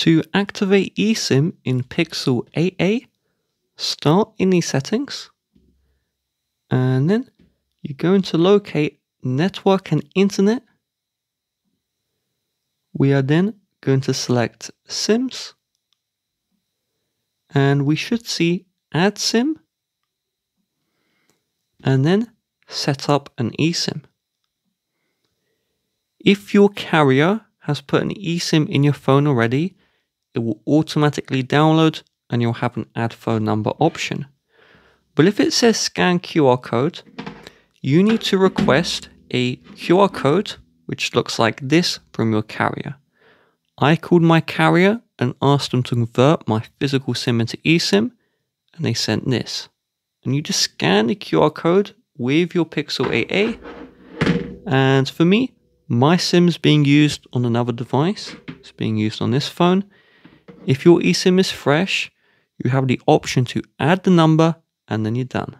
To activate eSIM in Pixel 8a, start in the settings and then you're going to locate network and internet. We are then going to select SIMs and we should see add SIM and then set up an eSIM. If your carrier has put an eSIM in your phone already, it will automatically download and you'll have an add phone number option. But if it says scan QR code, you need to request a QR code which looks like this from your carrier. I called my carrier and asked them to convert my physical SIM into eSIM, and they sent this. And you just scan the QR code with your Pixel 8a. And for me, my SIM is being used on another device. It's being used on this phone. If your eSIM is fresh, you have the option to add the number and then you're done.